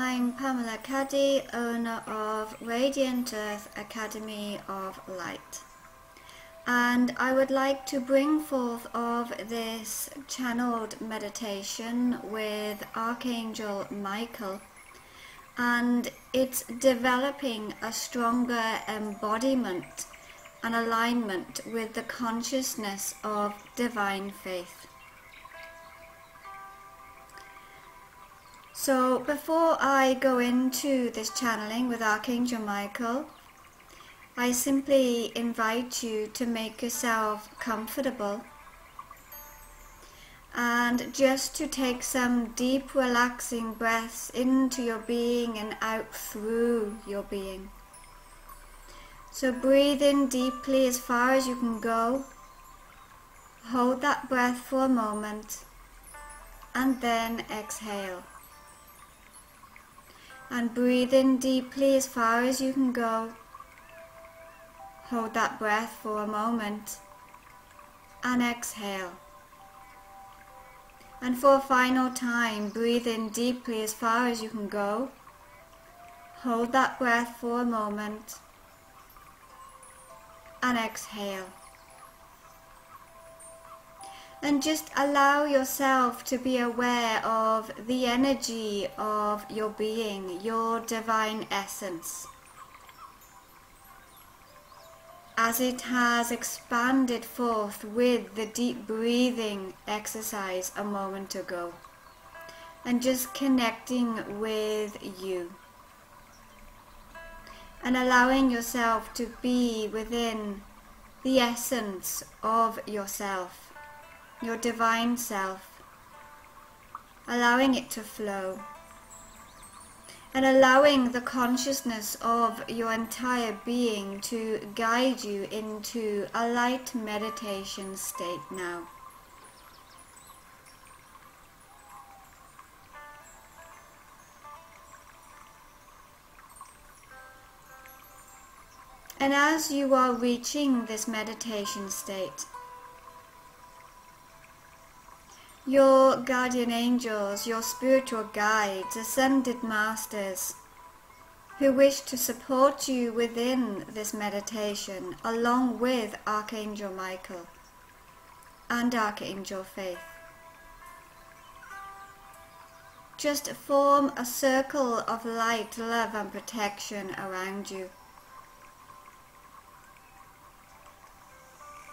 I'm Pamela Caddy, owner of Radiant Earth Academy of Light. And I would like to bring forth of this channeled meditation with Archangel Michael. And it's developing a stronger embodiment and alignment with the consciousness of divine faith. So before I go into this channeling with Archangel Michael, I simply invite you to make yourself comfortable and just to take some deep relaxing breaths into your being and out through your being. So breathe in deeply as far as you can go. Hold that breath for a moment and then exhale and breathe in deeply as far as you can go. Hold that breath for a moment and exhale. And for a final time, breathe in deeply as far as you can go. Hold that breath for a moment and exhale and just allow yourself to be aware of the energy of your being, your divine essence. As it has expanded forth with the deep breathing exercise a moment ago, and just connecting with you, and allowing yourself to be within the essence of yourself your divine self, allowing it to flow, and allowing the consciousness of your entire being to guide you into a light meditation state now. And as you are reaching this meditation state, your guardian angels, your spiritual guides, ascended masters, who wish to support you within this meditation, along with Archangel Michael and Archangel Faith. Just form a circle of light, love and protection around you.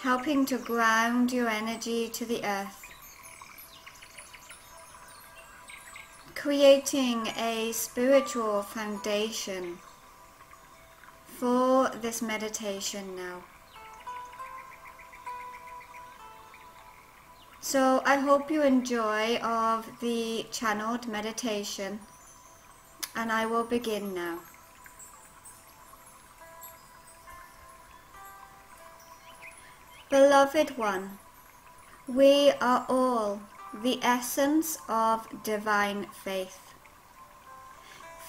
Helping to ground your energy to the earth creating a spiritual foundation for this meditation now. So I hope you enjoy of the channeled meditation and I will begin now. Beloved one, we are all the essence of divine faith.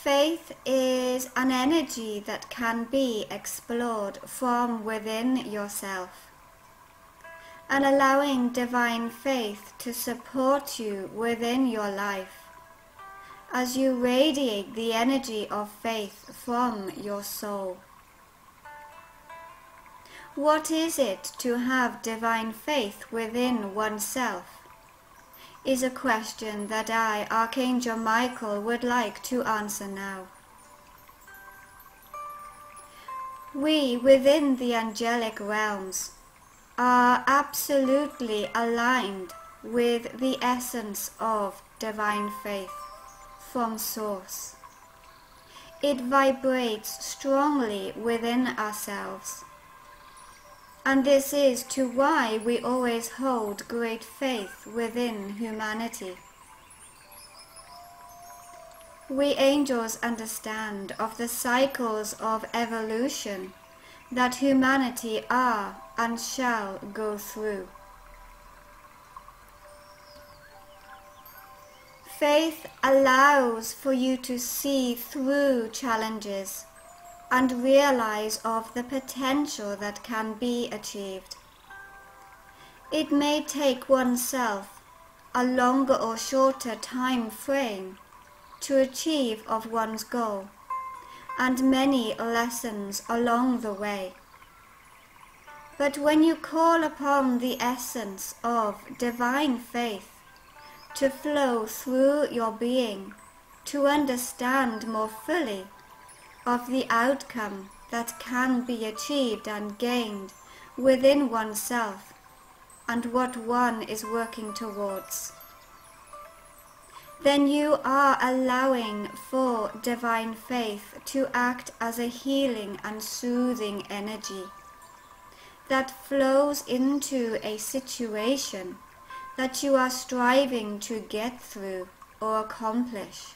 Faith is an energy that can be explored from within yourself and allowing divine faith to support you within your life as you radiate the energy of faith from your soul. What is it to have divine faith within oneself? Is a question that I, Archangel Michael, would like to answer now. We within the angelic realms are absolutely aligned with the essence of divine faith from Source. It vibrates strongly within ourselves and this is to why we always hold great faith within humanity. We angels understand of the cycles of evolution that humanity are and shall go through. Faith allows for you to see through challenges and realize of the potential that can be achieved. It may take oneself a longer or shorter time frame to achieve of one's goal, and many lessons along the way. But when you call upon the essence of divine faith to flow through your being, to understand more fully of the outcome that can be achieved and gained within oneself and what one is working towards, then you are allowing for divine faith to act as a healing and soothing energy that flows into a situation that you are striving to get through or accomplish.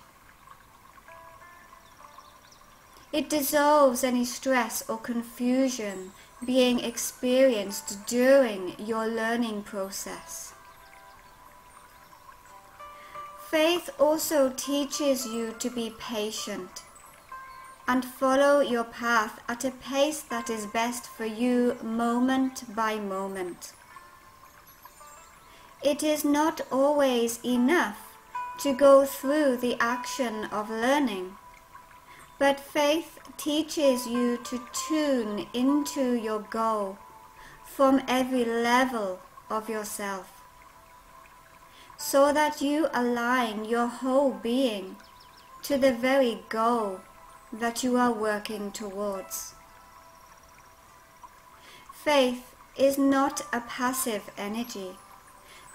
It dissolves any stress or confusion being experienced during your learning process. Faith also teaches you to be patient and follow your path at a pace that is best for you moment by moment. It is not always enough to go through the action of learning, but faith teaches you to tune into your goal from every level of yourself, so that you align your whole being to the very goal that you are working towards. Faith is not a passive energy,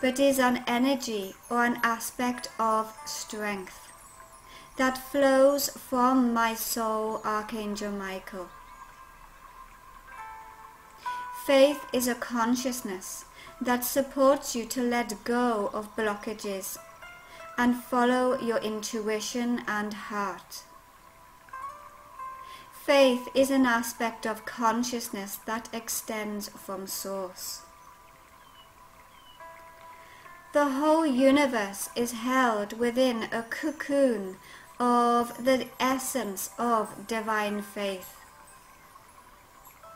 but is an energy or an aspect of strength that flows from my soul, Archangel Michael. Faith is a consciousness that supports you to let go of blockages and follow your intuition and heart. Faith is an aspect of consciousness that extends from Source. The whole universe is held within a cocoon of the essence of divine faith.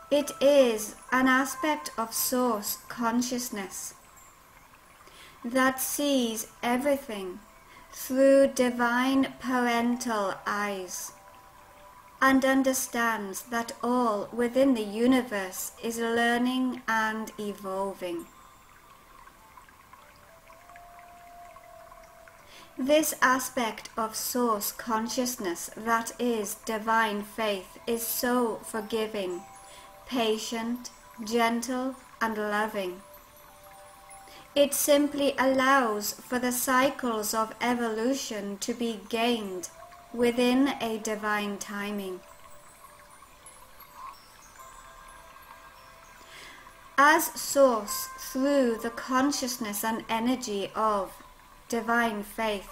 It is an aspect of Source consciousness that sees everything through divine parental eyes and understands that all within the universe is learning and evolving. This aspect of source consciousness that is divine faith is so forgiving, patient, gentle, and loving. It simply allows for the cycles of evolution to be gained within a divine timing. As source through the consciousness and energy of divine faith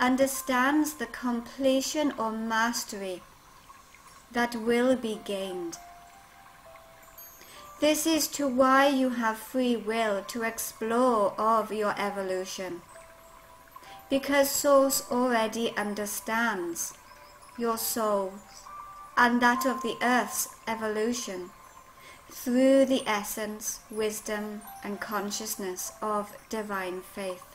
understands the completion or mastery that will be gained. This is to why you have free will to explore of your evolution because Source already understands your soul and that of the earth's evolution through the essence, wisdom, and consciousness of divine faith.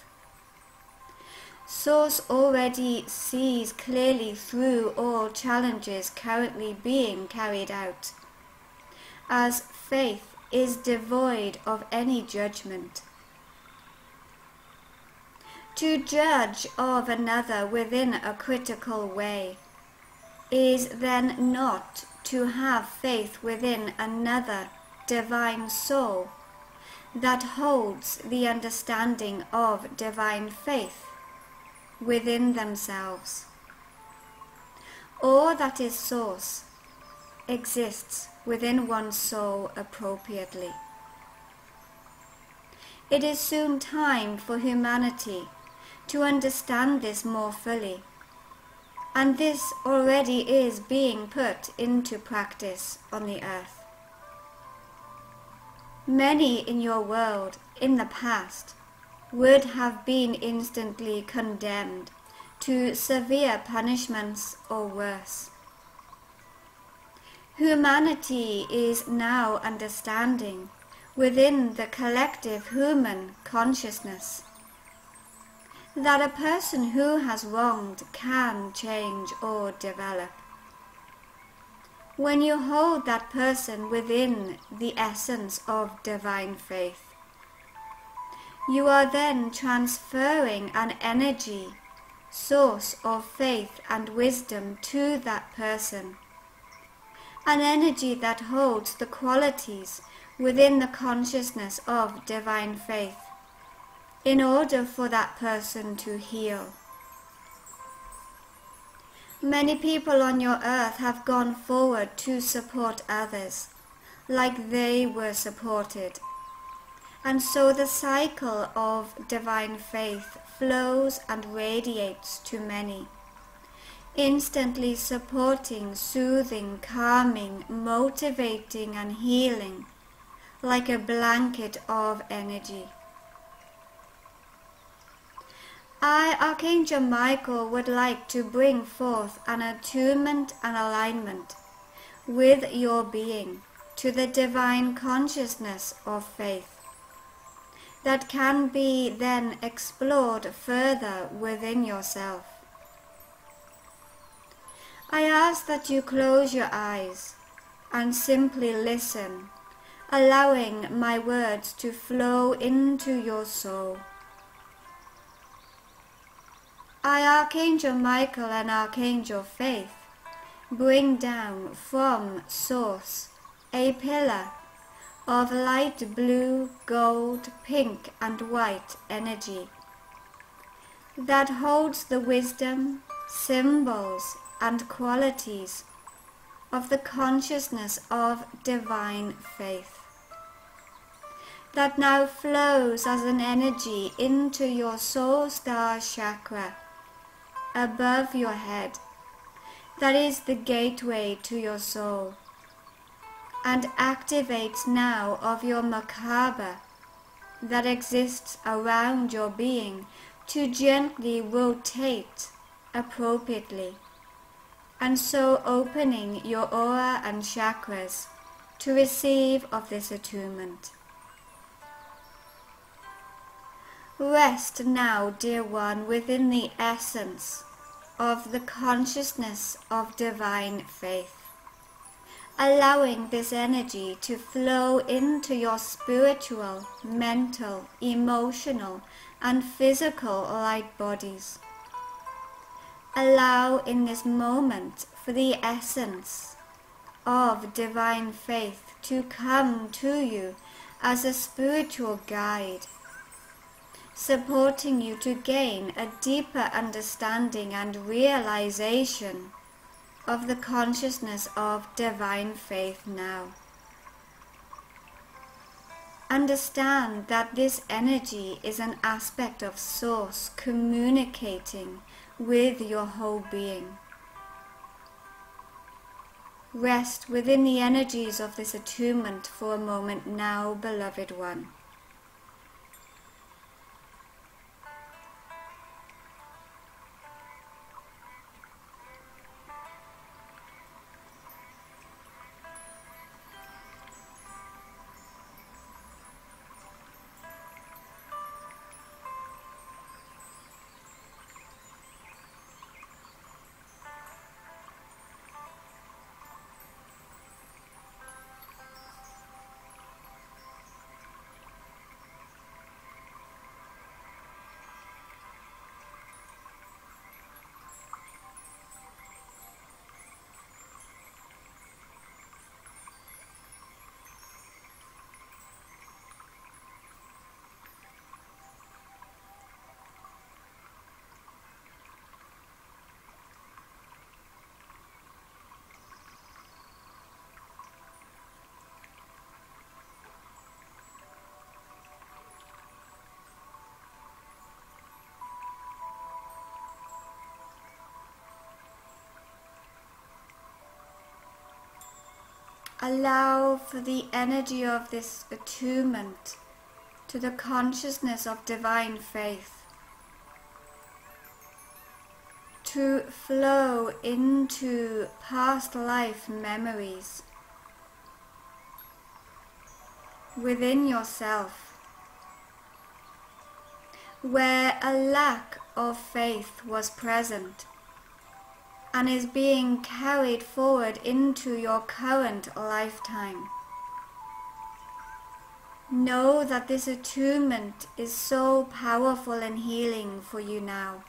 Source already sees clearly through all challenges currently being carried out, as faith is devoid of any judgment. To judge of another within a critical way is then not to have faith within another divine soul that holds the understanding of divine faith within themselves, or that is source exists within one's soul appropriately. It is soon time for humanity to understand this more fully. And this already is being put into practice on the earth. Many in your world in the past would have been instantly condemned to severe punishments or worse. Humanity is now understanding within the collective human consciousness that a person who has wronged can change or develop. When you hold that person within the essence of divine faith, you are then transferring an energy, source of faith and wisdom to that person. An energy that holds the qualities within the consciousness of divine faith in order for that person to heal. Many people on your earth have gone forward to support others like they were supported and so the cycle of divine faith flows and radiates to many, instantly supporting, soothing, calming, motivating and healing like a blanket of energy. I, Archangel Michael, would like to bring forth an attunement and alignment with your being to the divine consciousness of faith that can be then explored further within yourself. I ask that you close your eyes and simply listen, allowing my words to flow into your soul. I, Archangel Michael and Archangel Faith, bring down from Source a pillar of light blue, gold, pink and white energy that holds the wisdom, symbols and qualities of the consciousness of divine faith that now flows as an energy into your soul star chakra above your head that is the gateway to your soul and activate now of your Merkaba that exists around your being to gently rotate appropriately and so opening your aura and chakras to receive of this attunement. Rest now, dear one, within the essence of the consciousness of divine faith allowing this energy to flow into your spiritual, mental, emotional, and physical light bodies. Allow in this moment for the essence of divine faith to come to you as a spiritual guide, supporting you to gain a deeper understanding and realization of the consciousness of divine faith now. Understand that this energy is an aspect of Source communicating with your whole being. Rest within the energies of this attunement for a moment now, beloved one. Allow for the energy of this attunement to the consciousness of divine faith to flow into past life memories within yourself, where a lack of faith was present and is being carried forward into your current lifetime. Know that this attunement is so powerful and healing for you now.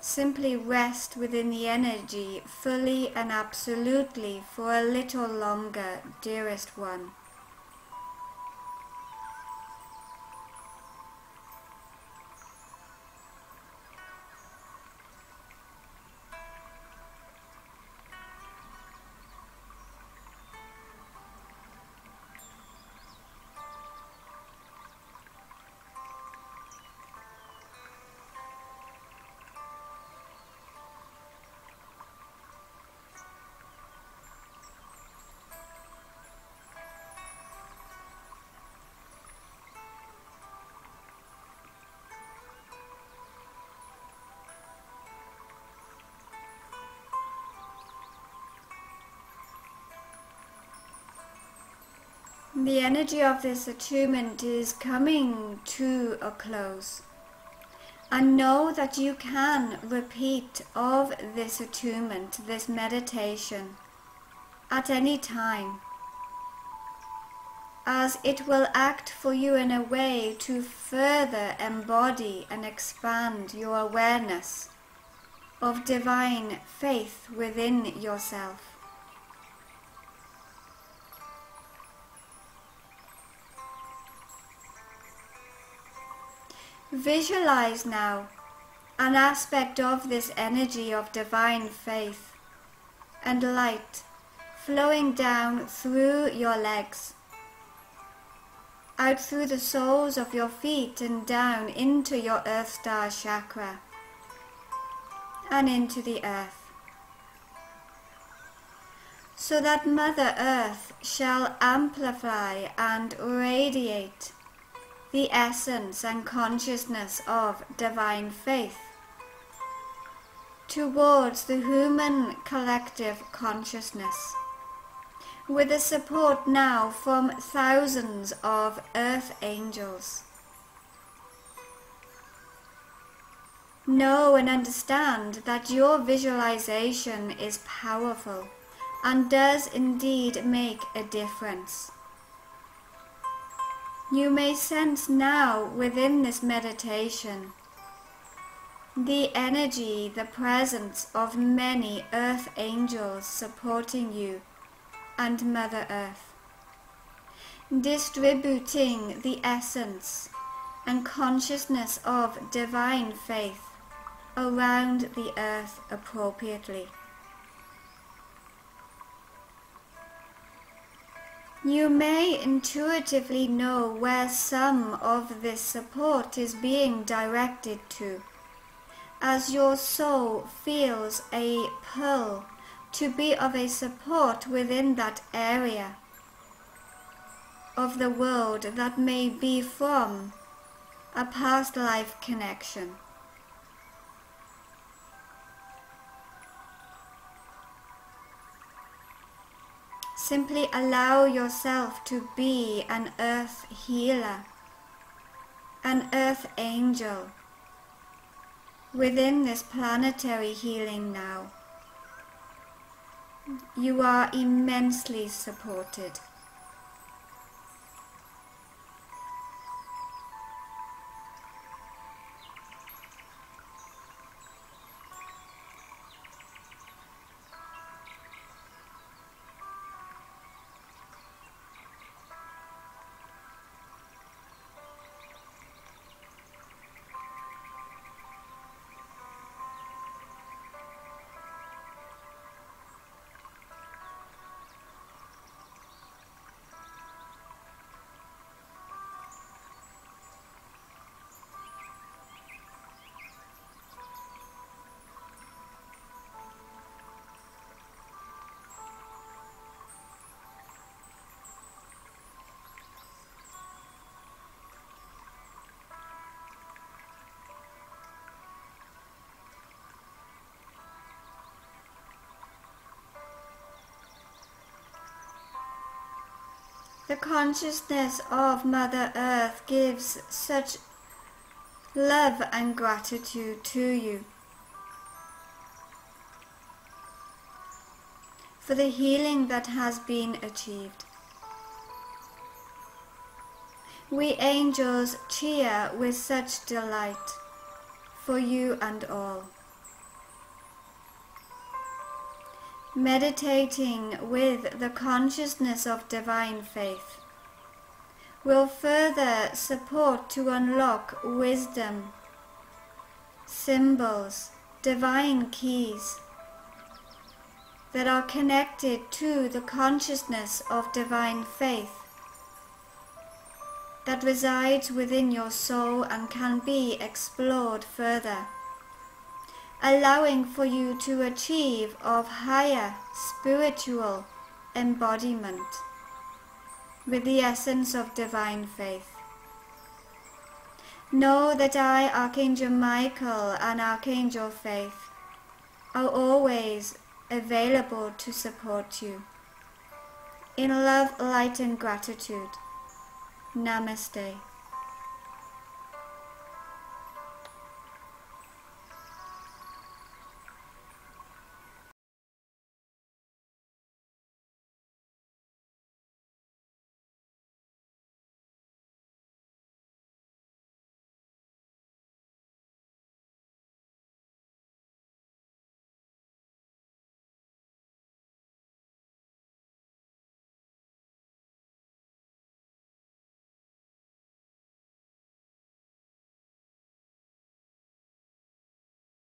Simply rest within the energy fully and absolutely for a little longer, dearest one. The energy of this attunement is coming to a close. And know that you can repeat of this attunement, this meditation, at any time, as it will act for you in a way to further embody and expand your awareness of divine faith within yourself. Visualize now an aspect of this energy of divine faith and light flowing down through your legs, out through the soles of your feet and down into your Earth Star chakra and into the earth. So that Mother Earth shall amplify and radiate the essence and consciousness of divine faith towards the human collective consciousness with the support now from thousands of earth angels. Know and understand that your visualization is powerful and does indeed make a difference. You may sense now within this meditation the energy, the presence of many earth angels supporting you and Mother Earth, distributing the essence and consciousness of divine faith around the earth appropriately. You may intuitively know where some of this support is being directed to, as your soul feels a pull to be of a support within that area of the world that may be from a past life connection. Simply allow yourself to be an earth healer, an earth angel within this planetary healing now. You are immensely supported. The consciousness of Mother Earth gives such love and gratitude to you for the healing that has been achieved. We angels cheer with such delight for you and all. Meditating with the consciousness of divine faith will further support to unlock wisdom, symbols, divine keys that are connected to the consciousness of divine faith that resides within your soul and can be explored further, allowing for you to achieve of higher spiritual embodiment with the essence of divine faith. Know that I, Archangel Michael and Archangel Faith, are always available to support you. In love, light and gratitude. Namaste.